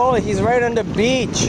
Holy, he's right on the beach.